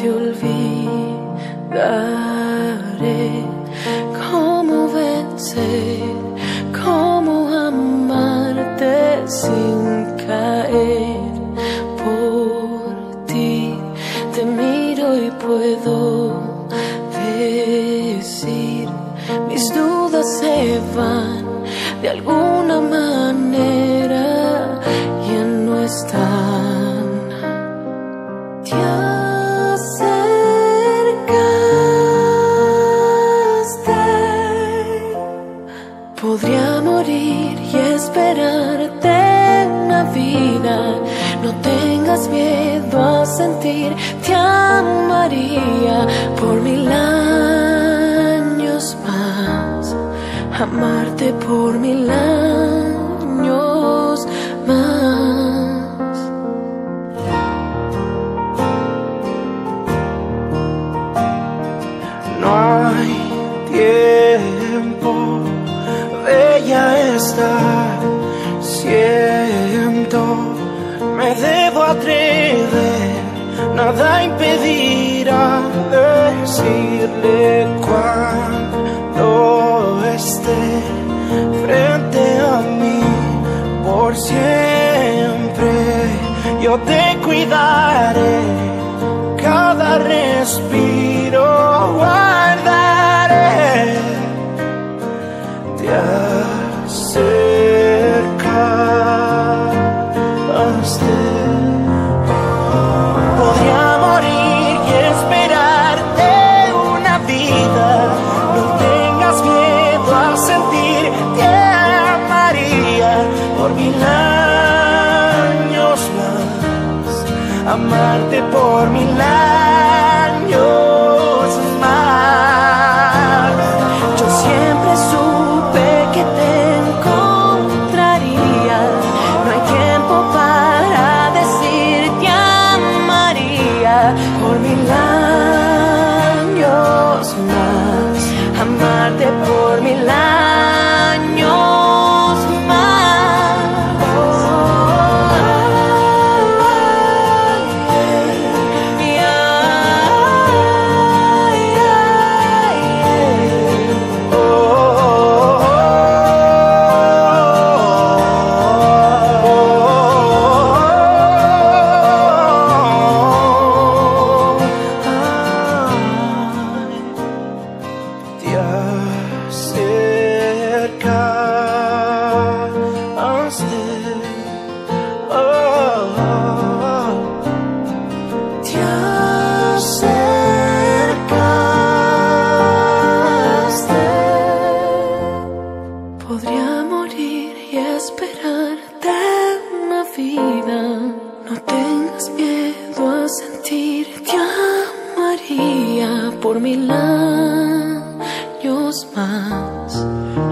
te olvidaré. ¿Cómo vencer? ¿Cómo amarte sin caer? Por ti te miro y puedo decir, mis dudas se van de alguna manera sentir, te amaría por mil años más. Amarte por mil años más. No hay tiempo, bella está. Siento, me debo atrever, nada impedirá decirle cuando esté frente a mí por siempre. Yo te cuidaré cada respiro guardaré, te acercaste. Por mil años más amarte por mil años más. Yo siempre supe que te encontraría. No hay tiempo para decir te amaría por mil años más. Amarte por Podría morir y esperarte una vida. No tengas miedo a sentir, te amaría por mil años más.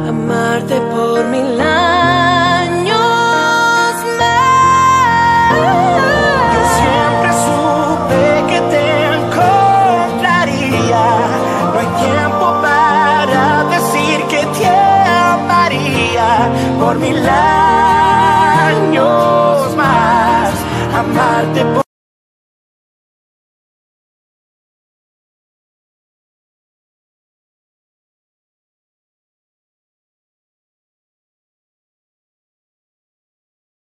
Amarte por mil años para